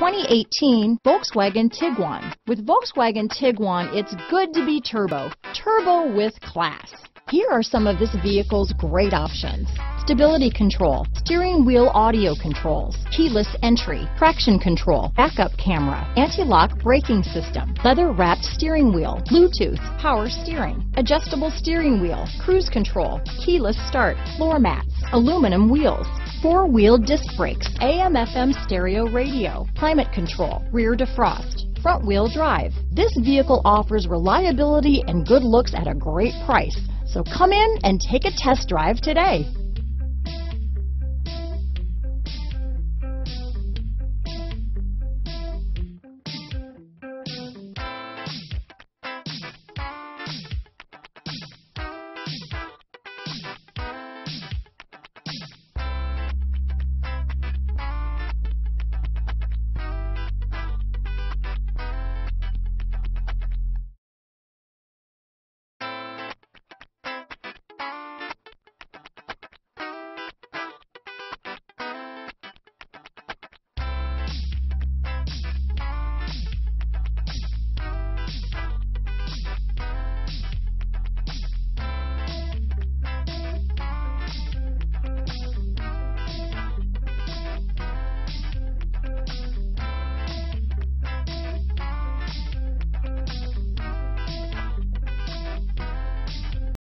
2018 Volkswagen Tiguan. With Volkswagen Tiguan, it's good to be turbo. Turbo with class. Here are some of this vehicle's great options. Stability control, steering wheel audio controls, keyless entry, traction control, backup camera, anti-lock braking system, leather wrapped steering wheel, Bluetooth, power steering, adjustable steering wheel, cruise control, keyless start, floor mats, aluminum wheels, four-wheel disc brakes, AM FM stereo radio, climate control, rear defrost, front wheel drive. This vehicle offers reliability and good looks at a great price. So come in and take a test drive today.